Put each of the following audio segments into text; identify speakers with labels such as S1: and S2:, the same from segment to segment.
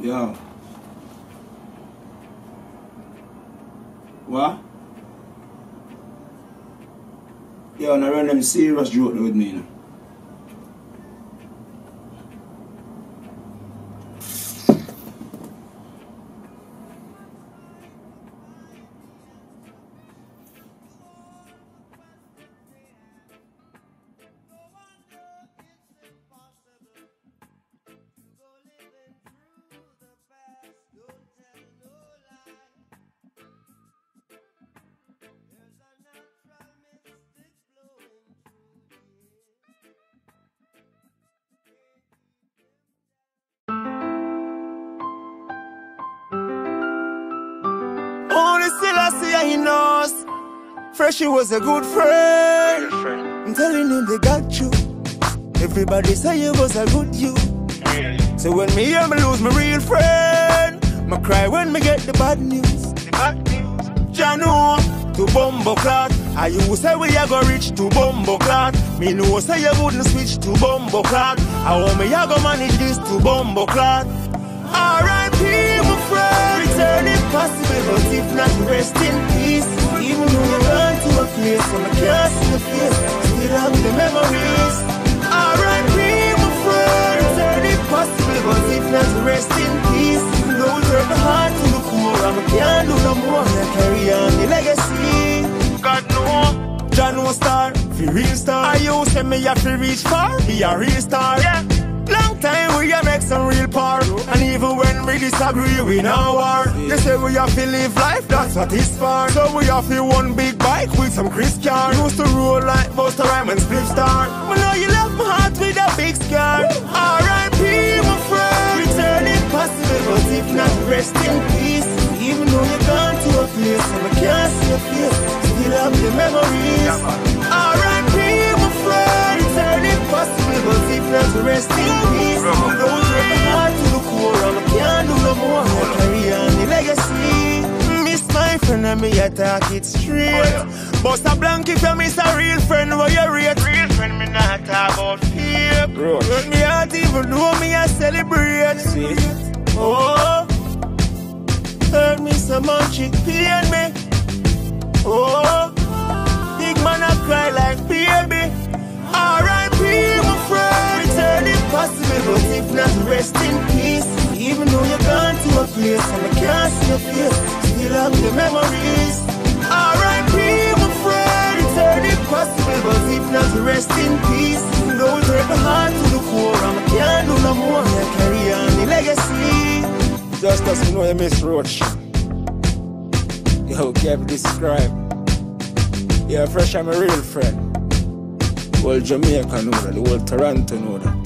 S1: Yeah. What? Yo, now run them serious joke with me now.
S2: Only still I he knows. Freshie was a good friend. I'm telling him they got you. Everybody say you was a good you. So when me hear me lose my real friend, me cry when me get the bad news. The bad news. Jano to bumbo clot. I you say we a go reach to bumbo clot. Me know say you wouldn't switch to bumbo clot. I want me a go manage this to bumbo clot. Possible, but if not, rest in peace. Even though you're gone to a place, so I can't see your face. Still have the memories. R.I.P. my friend. Return if possible, but if not, rest in peace. Even though it hurt my heart to the core, I can't do no more. I carry on the legacy. God know. John no star, fi real star. I you say me have to reach far, be a real star. Yeah. Long time we a make some real power And even when we disagree we no war. They say we have to live life, that's what it's for. So we have to one big bike with some Chris car Used to roll like Busta Rhymes and Spliff Star. But now you left my heart with a big scar. R.I.P. my friend. Return if possible but if not rest in peace. Even though you're gone to a place and I can't see your face Still have the memories rest in peace. Don't break my heart to the core I can't do no more I carry on the legacy. Miss my friend and me attack it straight. Bust a blank if you miss a real friend what you rate? Real friend me not talk about fake When me heart even know me I celebrate. Oh Hurt me so much it pain me. Oh rest in peace Even though you're gone to a place and I can't see your face Still have the memories R.I.P. my friend Return if possible but if not rest in peace it hurt my heart to the core and I can't do no more I carry on the legacy
S3: Just as you know you miss Roach. Yo, Kev describe. You're fresh, I'm a real friend. Whole Jamaica know that, the whole Toronto know that.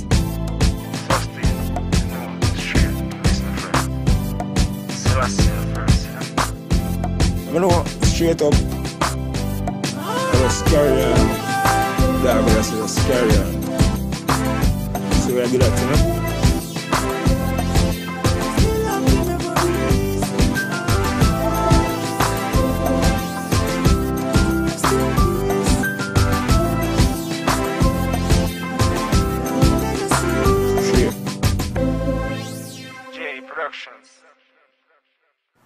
S4: Friend. Selassie first, you know.
S3: I know straight up. I was scary on. That was just scary on. So I do that, you know? Straight.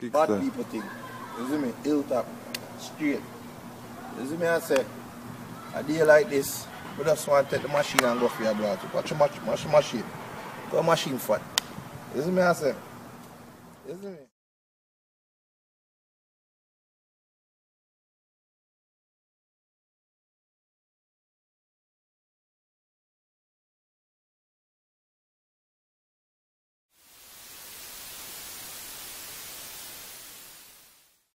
S4: Productions.
S5: Bad people think. You see me? Hilltop. Straight. You see me? I say, a day like this, we just want to take the machine and go for your blood. Watch your mach- mach- machine. Go machine fat. You see me? I say. You see me?